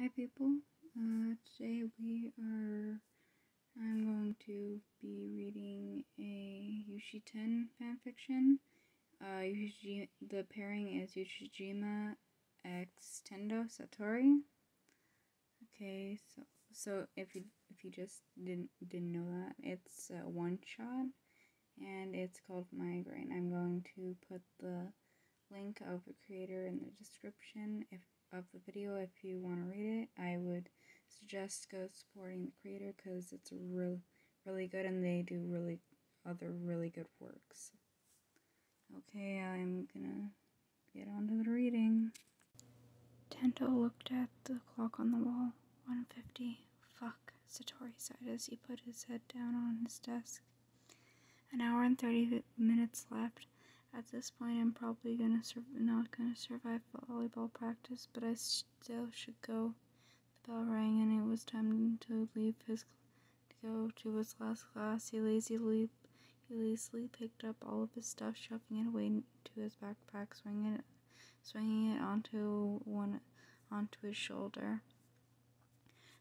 Hi people, uh, today we are, I'm going to be reading a Ushiten fanfiction. Uh, Yushi, the pairing is Ushijima x Tendo Satori. Okay, so so if you if you just didn't didn't know that, it's a one shot, and it's called Migraine. I'm going to put the link of the creator in the description if of the video if you want to read it. I would suggest go supporting the creator because it's really really good and they do really other really good works. Okay, I'm gonna get on to the reading. Tendo looked at the clock on the wall. 150. Fuck, Satori sighed as he put his head down on his desk. An hour and 30 minutes left. At this point, I'm probably gonna sur- not gonna survive volleyball practice, but I still should go. The bell rang, and it was time to leave his to go to his last class. He lazily he lazily picked up all of his stuff, shoving it away to his backpack, swinging it swinging it onto one onto his shoulder.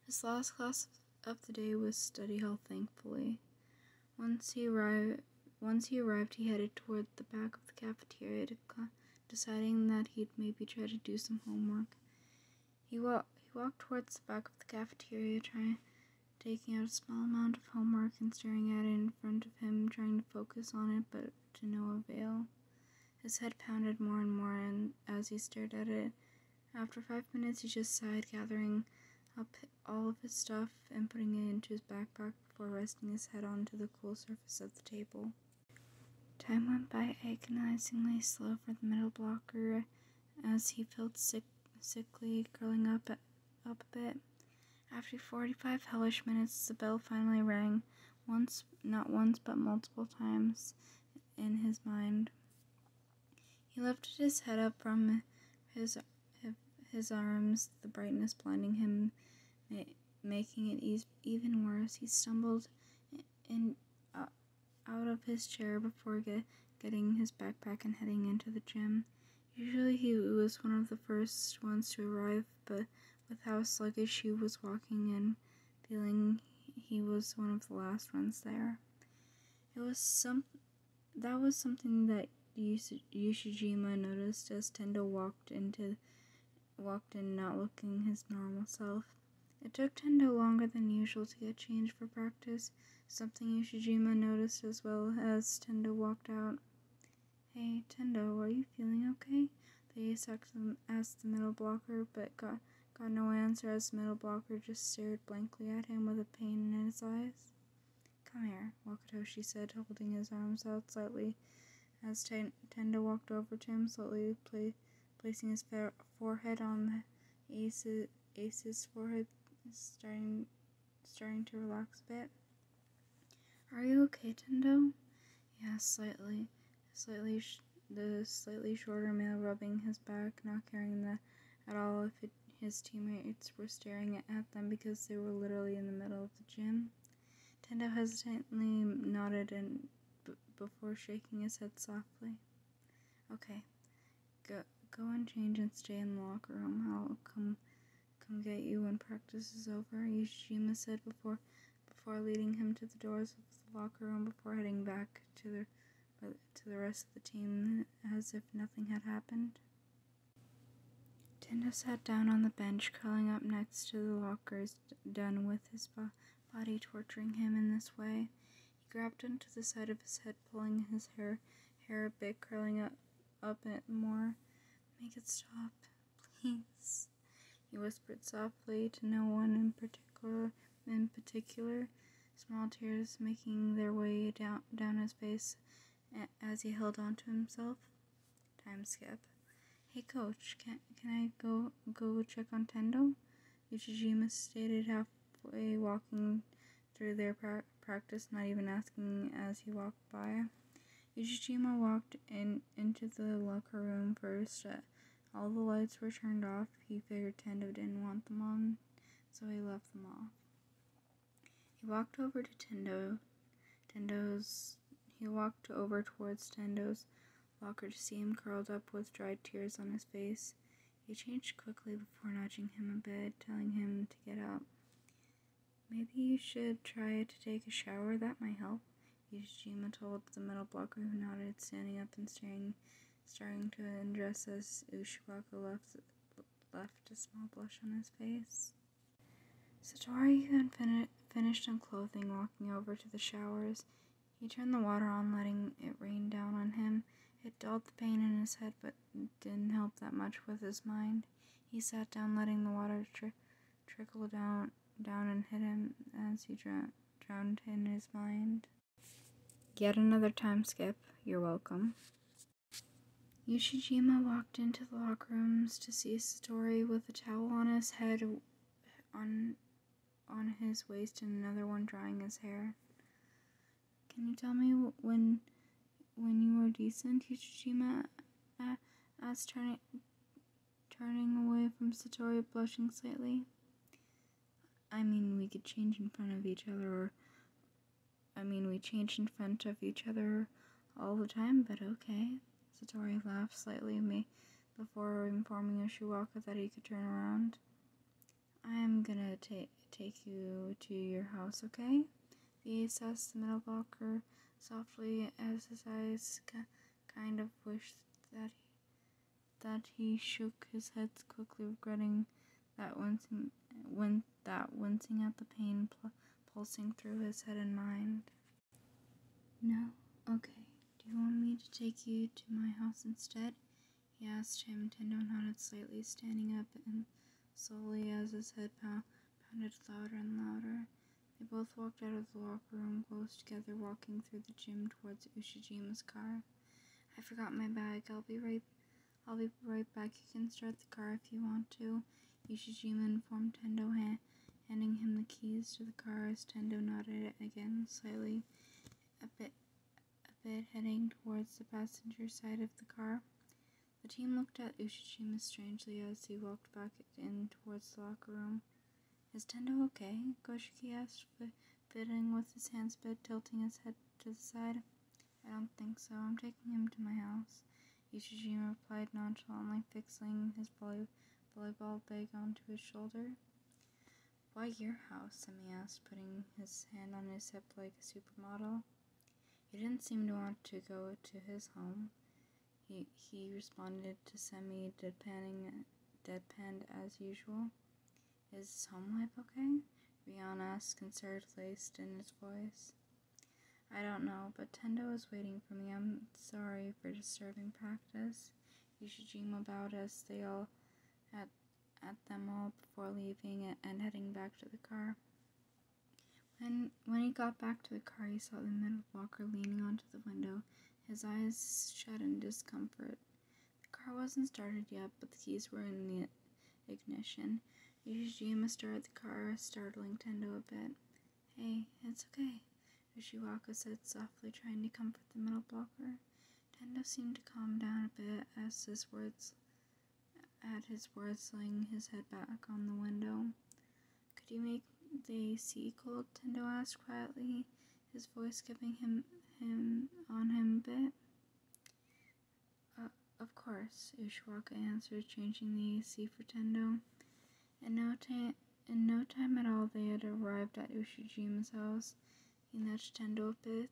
His last class of the day was study hall, thankfully. Once he arrived once he arrived, he headed toward the back of the cafeteria, deciding that he'd maybe try to do some homework. He, wa- he walked towards the back of the cafeteria, trying, taking out a small amount of homework and staring at it in front of him, trying to focus on it, but to no avail. His head pounded more and more, and as he stared at it, after five minutes, he just sighed, gathering up all of his stuff and putting it into his backpack before resting his head onto the cool surface of the table. Time went by agonizingly slow for the middle blocker as he felt sick, sickly, curling up, up a bit. After 45 hellish minutes, the bell finally rang, once, not once, but multiple times in his mind. He lifted his head up from his his arms, the brightness blinding him, making it even worse. He stumbled in out of his chair before get, getting his backpack and heading into the gym. Usually he was one of the first ones to arrive, but with how sluggish he was walking and feeling he was one of the last ones there. It was some that was something that Ushijima noticed as Tendo walked into walked in not looking his normal self. It took Tendo longer than usual to get changed for practice, something Ushijima noticed as well as Tendo walked out. Hey, Tendo, are you feeling okay? The ace asked the middle blocker, but got, got no answer as the middle blocker just stared blankly at him with a pain in his eyes. Come here, Wakatoshi said, holding his arms out slightly as Tendo walked over to him, slowly play, placing his forehead on ace's, ace's forehead starting starting to relax a bit. Are you okay, Tendo? Yeah, slightly. Slightly, the slightly shorter male rubbing his back, not caring that at all if it, his teammates were staring at them because they were literally in the middle of the gym. Tendo hesitantly nodded and before shaking his head softly. Okay, go go and change and stay in the locker room. I'll come come get you when practice is over, Ushijima said before before leading him to the doors of locker room before heading back to the to the rest of the team as if nothing had happened. Tendo sat down on the bench, curling up next to the lockers, done with his bo- body torturing him in this way. He grabbed onto the side of his head, pulling his hair hair a bit, curling up up it more. Make it stop, please he whispered softly to no one in particular. In particular, small tears making their way down down his face as he held on to himself. Time skip. Hey, coach, can can I go go check on Tendo? Ushijima stated halfway, walking through their pra- practice, not even asking as he walked by. Ushijima walked in into the locker room first. Uh, all the lights were turned off. He figured Tendo didn't want them on, so he left them off. He walked over to Tendo. Tendo's. He walked over towards Tendo's locker to see him curled up with dried tears on his face. He changed quickly before nudging him a bit, telling him to get up. Maybe you should try to take a shower, that might help. Ushijima told the middle blocker who nodded, standing up and staring, starting to undress as Ushiwaka left, left a small blush on his face. Satori had fin- finished unclothing, walking over to the showers. He turned the water on, letting it rain down on him. It dulled the pain in his head, but didn't help that much with his mind. He sat down, letting the water tri- trickle down, down and hit him as he dr- drowned in his mind. Yet another time skip. You're welcome. Ushijima walked into the locker rooms to see Satori with a towel on his head, on on his waist, and another one drying his hair. Can you tell me when when you were decent, Ushijima asked, turning turning away from Satori, blushing slightly. I mean, we could change in front of each other, or I mean, we change in front of each other all the time, but okay. Satori laughed slightly at me before informing Ushiwaka that he could turn around. I am gonna take take you to your house, okay? He assessed the middle blocker softly as his eyes kind of wished that he, that he shook his head quickly, regretting that wincing, when that wincing at the pain pl- pulsing through his head and mind. No, okay. Do you want me to take you to my house instead? He asked him. Tendo nodded slightly, standing up and slowly as his head pounded louder and louder. They both walked out of the locker room close together, walking through the gym towards Ushijima's car. I forgot my bag. I'll be right. I'll be right back. You can start the car if you want to. Ushijima informed Tendo, ha- handing him the keys to the car as Tendo nodded again, slightly, a bit, a bit heading towards the passenger side of the car. The team looked at Ushijima strangely as he walked back in towards the locker room. Is Tendo okay? Goshiki asked, fiddling with his hands a bit, tilting his head to the side. I don't think so. I'm taking him to my house. Ushijima replied nonchalantly, fixing his volley- volleyball bag onto his shoulder. Why your house? Semi asked, putting his hand on his hip like a supermodel. He didn't seem to want to go to his home. He, he responded to Semi, deadpanning, deadpanned as usual. Is home life okay? Reon asked, concern laced in his voice. I don't know, but Tendo is waiting for me. I'm sorry for disturbing practice. Ushijima bowed as they all at at them all before leaving and heading back to the car. When when he got back to the car, he saw the middle blocker leaning onto the window, his eyes shut in discomfort. The car wasn't started yet, but the keys were in the ignition. Ushijima started the car, startling Tendo a bit. Hey, it's okay, Ushiwaka said softly, trying to comfort the middle blocker. Tendo seemed to calm down a bit as his words at his words, laying his head back on the window. Could you make the AC cold? Tendo asked quietly, his voice giving him him on him a bit. Uh, of course, Ushiwaka answered, changing the AC for Tendo. In no time, in no time at all, they had arrived at Ushijima's house. He nudged Tendo a bit,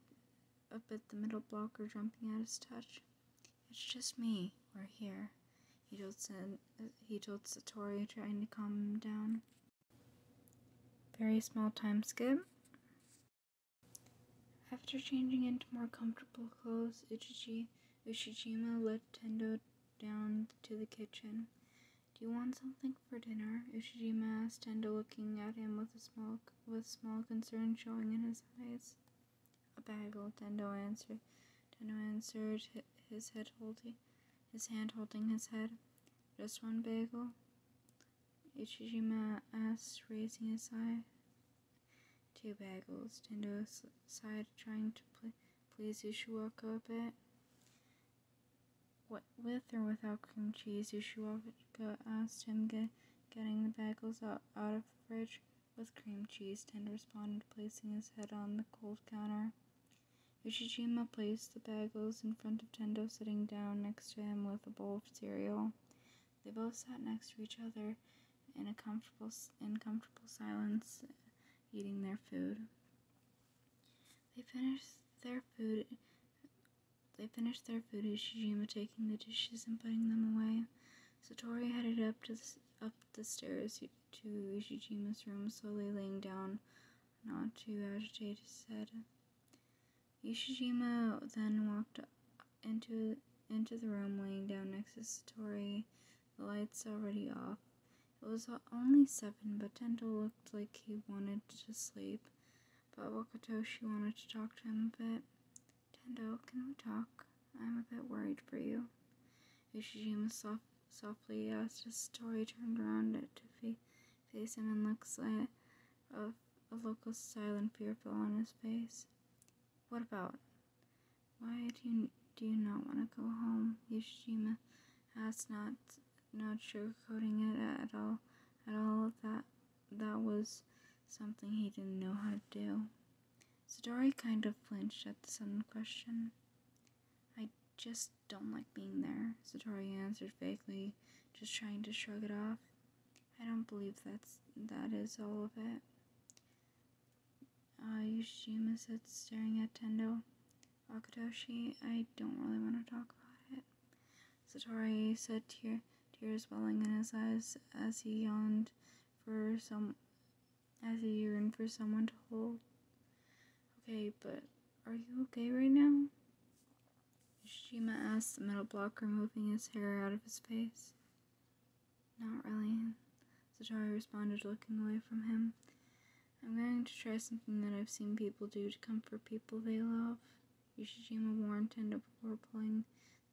a bit the middle blocker jumping at his touch. It's just me. We're here. He told, he told Satori, trying to calm him down. Very small time skip. After changing into more comfortable clothes, Uchichi, Ushijima led Tendo down to the kitchen. Do you want something for dinner? Ushijima asked Tendo, looking at him with a small with small concern showing in his eyes. A bagel, Tendo answered. Tendo answered, his head holding his hand holding his head. Just one bagel? Ichijima asked, raising his eye. Two bagels. Tendo sighed, trying to pl- please Ushiwaka a bit. What, with or without cream cheese? Ushiwaka asked him, get, getting the bagels out, out of the fridge. With cream cheese, Tendo responded, placing his head on the cold counter. Ushijima placed the bagels in front of Tendo, sitting down next to him with a bowl of cereal. They both sat next to each other in a comfortable in comfortable silence, eating their food. They finished their food. They finished their food. Ishijima taking the dishes and putting them away. Satori headed up to the, up the stairs to Ishijima's room, slowly laying down, not too agitated, said. Ishijima then walked into into the room, laying down next to Satori, the lights already off. It was only seven, but Tendo looked like he wanted to sleep. But Wakatoshi wanted to talk to him a bit. Tendo, can we talk? I'm a bit worried for you. Ishijima soft, softly asked as Satori turned around to fa- face him and looks like a, a silent fear fell on his face. What about? Why do you do you not want to go home? Ishijima asked, not not sugarcoating it at all. At all, that that was something he didn't know how to do. Satori kind of flinched at the sudden question. I just don't like being there, Satori answered vaguely, just trying to shrug it off. I don't believe that's that is all of it. Uh, Yushima said, staring at Tendo. Wakatoshi, I don't really want to talk about it. Satori said, tear, tears welling in his eyes as he yawned for some, as he yearned for someone to hold. Okay, but are you okay right now? Shima asked, the metal block removing his hair out of his face. Not really. Satori responded, looking away from him. I'm going to try something that I've seen people do to comfort people they love. Yoshijima warned Tendo before pulling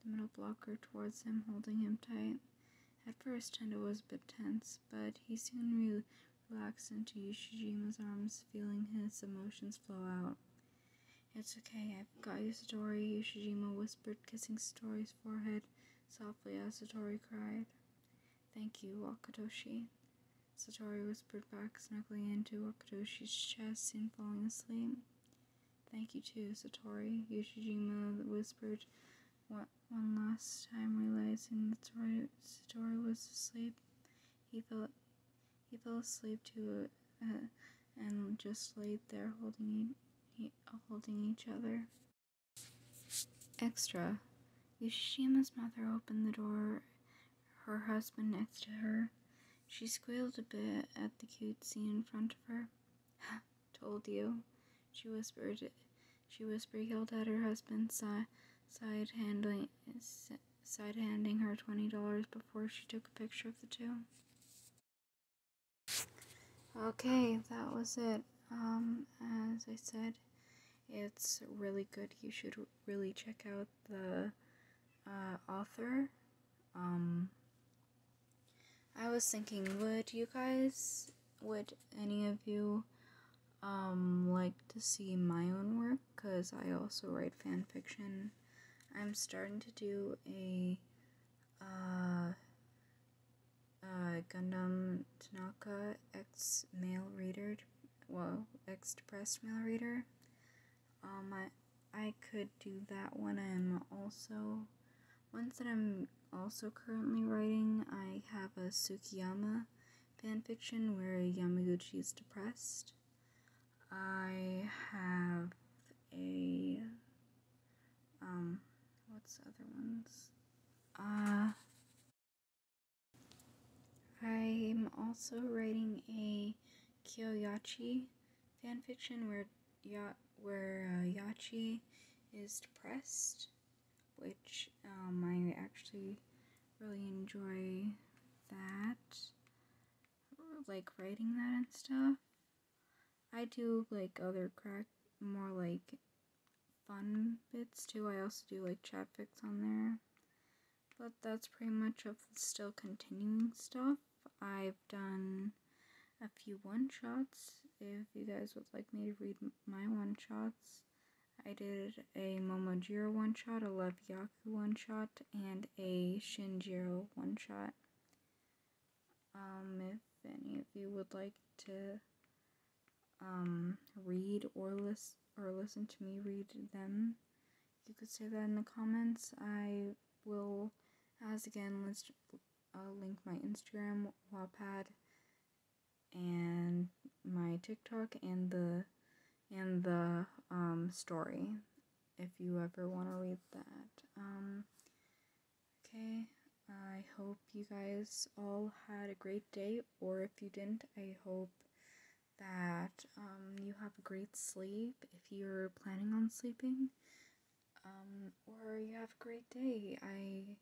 the middle blocker towards him, holding him tight. At first, Tendo was a bit tense, but he soon re- relaxed into Yoshijima's arms, feeling his emotions flow out. It's okay, I've got you, Satori, Yoshijima whispered, kissing Satori's forehead softly as Satori cried. Thank you, Wakatoshi. Satori whispered back, snuggling into Wakatoshi's chest, soon falling asleep. Thank you too, Satori, Yoshijima whispered one, one last time, realizing that Satori, was asleep. He fell, he fell asleep too, uh, and just laid there holding, e- holding each other. Extra. Yoshijima's mother opened the door, her husband next to her. She squealed a bit at the cute scene in front of her. Told you, she whispered. She whispered, yelled at her husband, side, side handling, side handing her twenty dollars before she took a picture of the two. Okay, that was it. Um, as I said, it's really good. You should really check out the uh, author. Um, I was thinking, would you guys, would any of you, um, like to see my own work? Because I also write fan fiction. I'm starting to do a, uh, Tanaka X male reader, well, X depressed male reader. Um, I, I could do that one. I'm also, ones that I'm also currently writing, I have a Tsukiyama fanfiction where Yamaguchi is depressed. I have a um what's the other ones? Uh I'm also writing a Kyoyachi fanfiction where ya where uh, Yachi is depressed which um, I actually really enjoy that, like writing that and stuff. I do like other crack, more like fun bits too. I also do like chat fics on there, but that's pretty much of still continuing stuff. I've done a few one shots. If you guys would like me to read my one shots, I did a Momojiro one shot, a Love Yaku one shot, and a Shinjiro one shot. Um, if any of you would like to um, read or listen or listen to me read them, you could say that in the comments. I will, as again, list I'll link my Instagram, Wattpad, and my TikTok and the and the um, story if you ever want to read that. Um, okay, I hope you guys all had a great day, or if you didn't, I hope that um, you have a great sleep if you're planning on sleeping, um, or you have a great day. I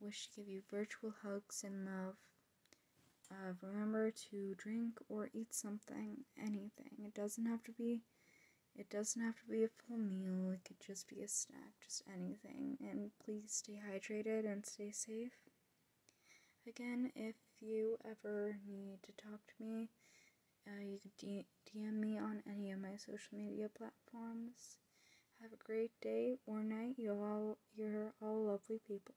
wish to give you virtual hugs and love. Uh, remember to drink or eat something, anything. It doesn't have to be. It doesn't have to be a full meal. It could just be a snack, just anything. And please stay hydrated and stay safe. Again, if you ever need to talk to me, uh, you can D- DM me on any of my social media platforms. Have a great day or night. You all, you're all lovely people.